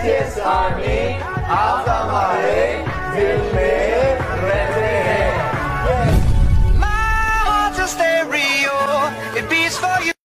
British army आप हमारे दिल में रहते हैं My heart's a stereo, it beats for you.